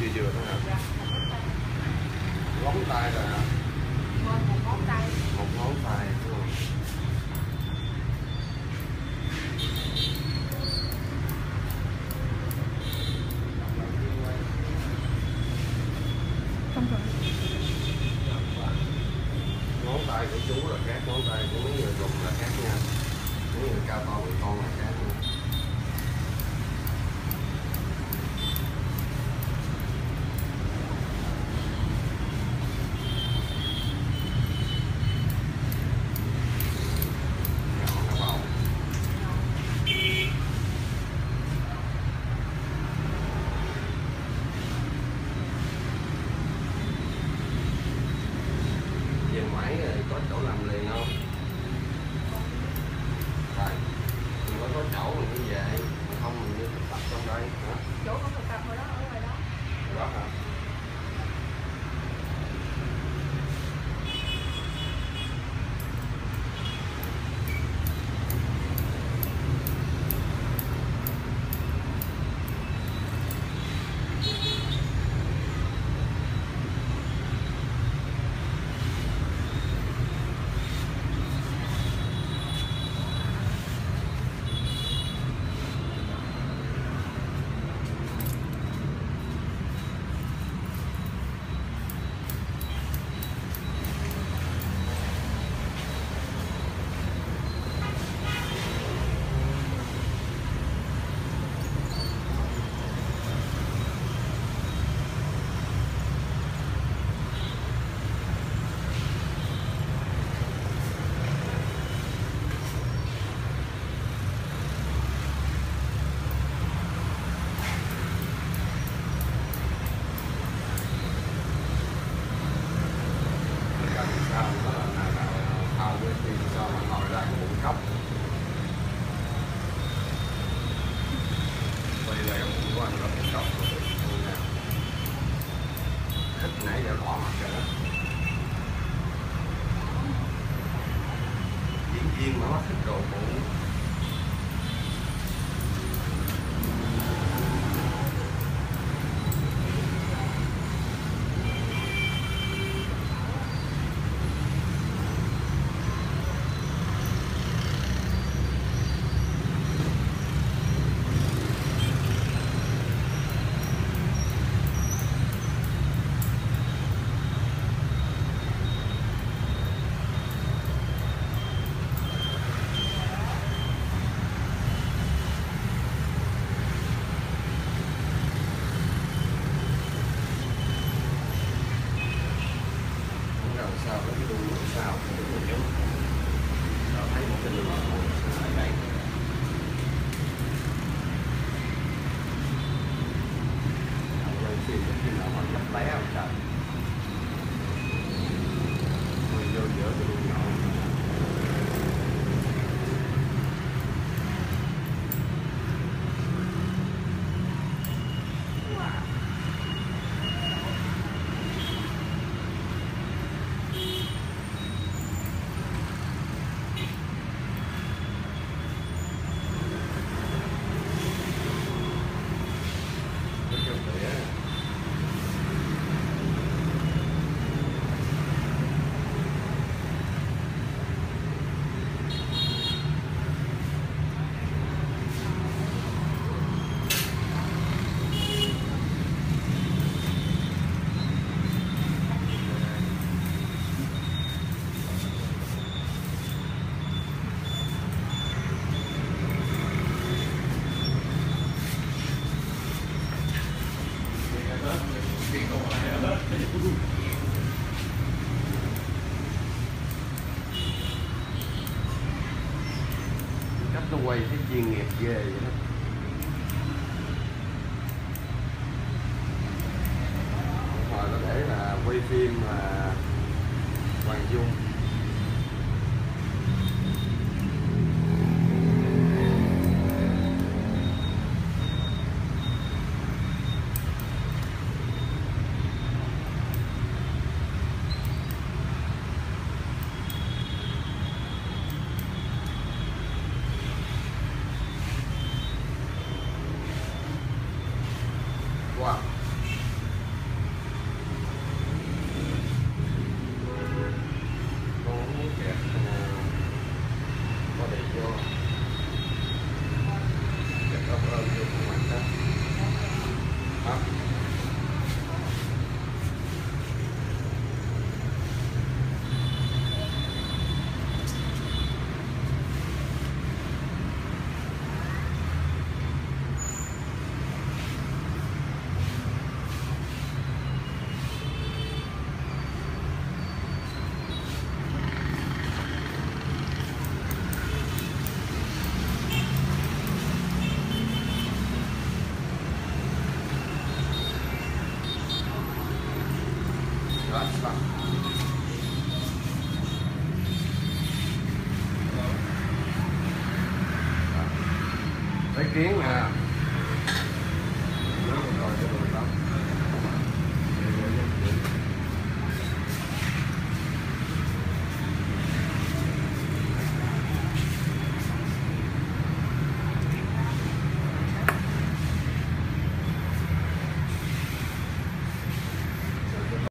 dừa dừa thôi hả ngón tay rồi hả một ngón tay. Một ngón tay thôi. Go on. ご覧になってきた nó quay thấy chuyên nghiệp ghê vậy đó. Rồi có thể là quay phim là Hoàng Dung Kính.